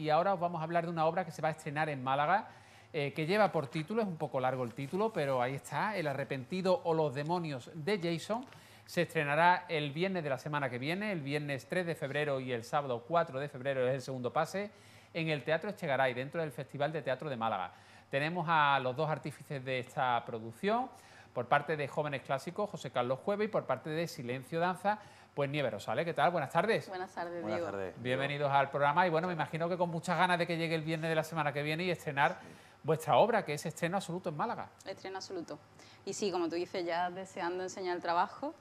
y ahora os vamos a hablar de una obra que se va a estrenar en Málaga, eh, que lleva por título, es un poco largo el título, pero ahí está, El arrepentido o los demonios de Jason. Se estrenará el viernes de la semana que viene, el viernes 3 de febrero y el sábado 4 de febrero es el segundo pase, en el Teatro Echegaray, dentro del Festival de Teatro de Málaga. Tenemos a los dos artífices de esta producción, por parte de Jóvenes Clásicos, José Carlos Jueves, y por parte de Silencio Danza, pues Nieve Rosales. ¿Qué tal? Buenas tardes. Buenas tardes, Diego. Buenas tardes. Bienvenidos al programa y bueno, me imagino que con muchas ganas de que llegue el viernes de la semana que viene y estrenar vuestra obra, que es estreno absoluto en Málaga. Estreno absoluto. Y sí, como tú dices, ya deseando enseñar el trabajo,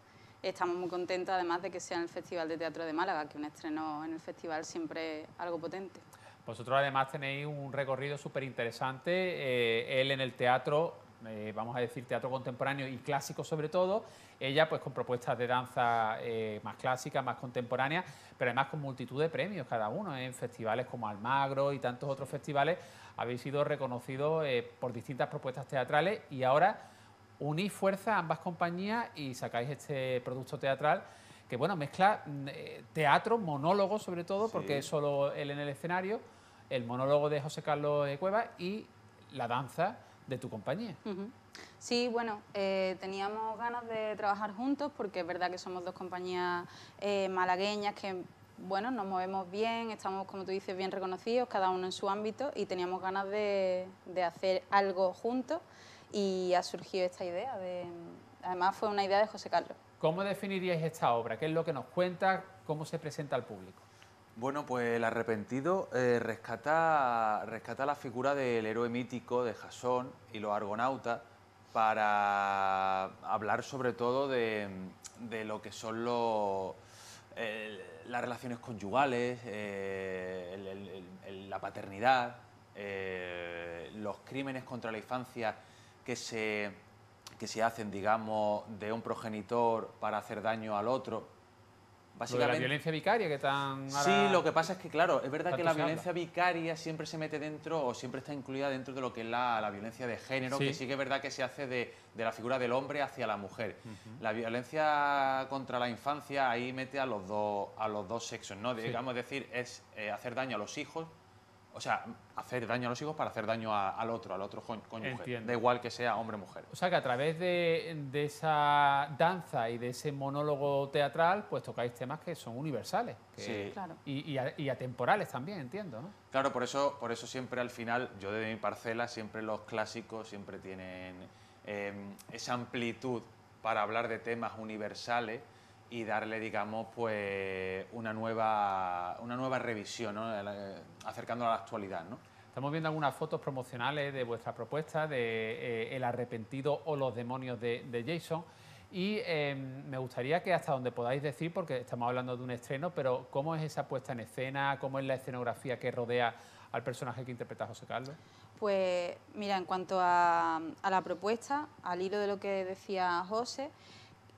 estamos muy contentos además de que sea en el Festival de Teatro de Málaga, que un estreno en el festival siempre es algo potente. Vosotros además tenéis un recorrido súper interesante, eh, él en el teatro, eh, vamos a decir teatro contemporáneo y clásico sobre todo, ella pues con propuestas de danza eh, más clásicas, más contemporáneas, pero además con multitud de premios cada uno, en festivales como Almagro y tantos otros festivales, habéis sido reconocidos por distintas propuestas teatrales y ahora unís fuerzas ambas compañías y sacáis este producto teatral que bueno, mezcla mm, teatro, monólogo sobre todo, porque es solo él en el escenario, el monólogo de José Carlos Cueva y la danza de tu compañía. Sí, bueno, eh, teníamos ganas de trabajar juntos porque es verdad que somos dos compañías eh, malagueñas que, bueno, nos movemos bien, estamos, como tú dices, bien reconocidos, cada uno en su ámbito y teníamos ganas de, de hacer algo juntos y ha surgido esta idea. De, además fue una idea de José Carlos. ¿Cómo definiríais esta obra? ¿Qué es lo que nos cuenta? ¿Cómo se presenta al público? Bueno, pues el arrepentido eh, rescata, rescata la figura del héroe mítico de Jasón y los argonautas para hablar sobre todo de, lo que son los, las relaciones conyugales, eh, la paternidad, eh, los crímenes contra la infancia que se, que se hacen, digamos, de un progenitor para hacer daño al otro Básicamente, la violencia vicaria que tan... Sí, lo que pasa es que, claro, es verdad que la violencia vicaria siempre se mete dentro o siempre está incluida dentro de lo que es la, violencia de género, que sí que es verdad que se hace de, la figura del hombre hacia la mujer. La violencia contra la infancia ahí mete a los dos, a los dos sexos, ¿no? Digamos, decir, es eh, hacer daño a los hijos o sea, hacer daño a los hijos para hacer daño al otro, al otro cónyuge. Da igual que sea hombre o mujer. O sea que a través de, esa danza y de ese monólogo teatral, pues tocáis temas que son universales. sí. Claro. Y, atemporales también, entiendo, ¿no? Claro, por eso, por eso siempre al final, yo de mi parcela, siempre los clásicos siempre tienen em, esa amplitud para hablar de temas universales y darle, digamos, pues una nueva, una nueva revisión, ¿no? acercando a la actualidad. ¿no? Estamos viendo algunas fotos promocionales de vuestra propuesta de eh, El arrepentido o los demonios de, Jason. Y em, me gustaría que hasta donde podáis decir, porque estamos hablando de un estreno, pero ¿cómo es esa puesta en escena? ¿Cómo es la escenografía que rodea al personaje que interpreta José Carlos? Pues mira, en cuanto a, a la propuesta, al hilo de lo que decía José,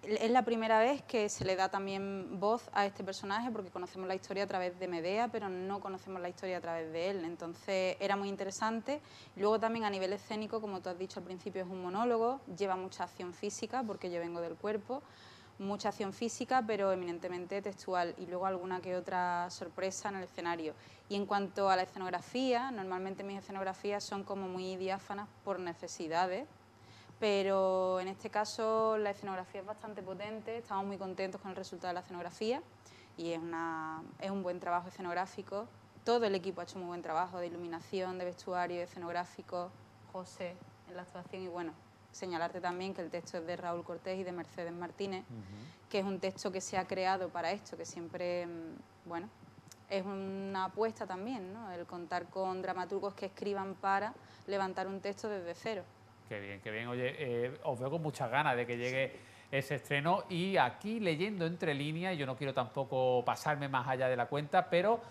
es la primera vez que se le da también voz a este personaje porque conocemos la historia a través de Medea, pero no conocemos la historia a través de él. Entonces era muy interesante. Luego también a nivel escénico, como tú has dicho al principio, es un monólogo, lleva mucha acción física porque yo vengo del cuerpo, mucha acción física, pero eminentemente textual y luego alguna que otra sorpresa en el escenario. Y en cuanto a la escenografía, normalmente mis escenografías son como muy diáfanas por necesidades pero en este caso la escenografía es bastante potente, estamos muy contentos con el resultado de la escenografía y es, es un buen trabajo escenográfico. Todo el equipo ha hecho muy buen trabajo de iluminación, de vestuario, de escenográfico, José en la actuación y bueno, señalarte también que el texto es de Raúl Cortés y de Mercedes Martínez, que es un texto que se ha creado para esto, que siempre, mm, bueno, es una apuesta también, ¿no? El contar con dramaturgos que escriban para levantar un texto desde cero. Qué bien, qué bien. Oye, eh, os veo con muchas ganas de que llegue ese estreno y aquí leyendo entre líneas, yo no quiero tampoco pasarme más allá de la cuenta, pero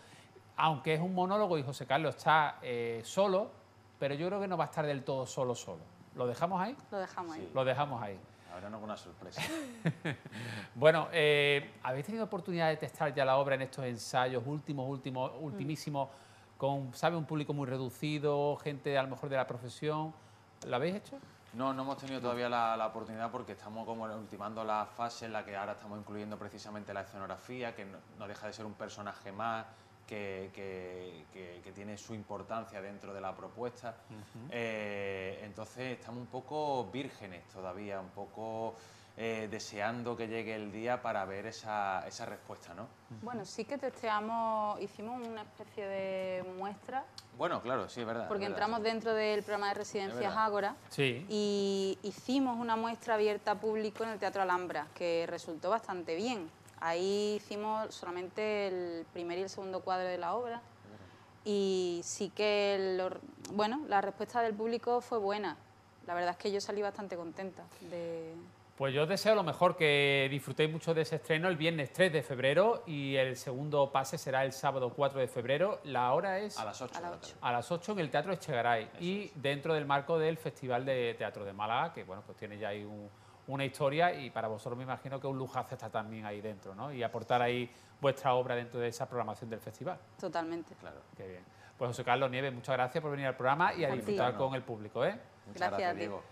aunque es un monólogo y José Carlos está eh, solo, pero yo creo que no va a estar del todo solo solo. ¿Lo dejamos ahí? Lo dejamos ahí. Lo dejamos ahí. Ahora no con una sorpresa. bueno, eh, ¿habéis tenido oportunidad de testar ya la obra en estos ensayos últimos, últimos, mm. ultimísimos, con, sabe, un público muy reducido, gente a lo mejor de la profesión? ¿La habéis hecho? No, no hemos tenido todavía la, oportunidad porque estamos como ultimando la fase en la que ahora estamos incluyendo precisamente la escenografía, que no, deja de ser un personaje más que, que- que- que tiene su importancia dentro de la propuesta. Eh, entonces estamos un poco vírgenes todavía, un poco eh, deseando que llegue el día para ver esa, esa respuesta, ¿no? Bueno, sí que testeamos, hicimos una especie de muestra, Bueno, claro, sí, es verdad. es porque verdad, entramos sí. dentro del programa de residencias. Ágora Sí. y hicimos una muestra abierta a público en el Teatro Alhambra, que resultó bastante bien. Ahí hicimos solamente el primer y el segundo cuadro de la obra y sí que, lo- bueno, la respuesta del público fue buena. La verdad es que yo salí bastante contenta de... Pues yo os deseo lo mejor, que disfrutéis mucho de ese estreno el viernes 3 de febrero y el segundo pase será el sábado 4 de febrero. La hora es A las 8 A las la ocho. tarde. a las 8 en el Teatro Echegaray y dentro del marco del Festival de Teatro de Málaga, que bueno, pues tiene ya ahí un- una historia y para vosotros me imagino que un lujazo está también ahí dentro, ¿no? Y aportar ahí vuestra obra dentro de esa programación del festival. Totalmente. Claro. Qué bien. Pues José Carlos Nieves, muchas gracias por venir al programa y a A ti. disfrutar con el público, ¿eh? Muchas Gracias a gracias, ti. Diego.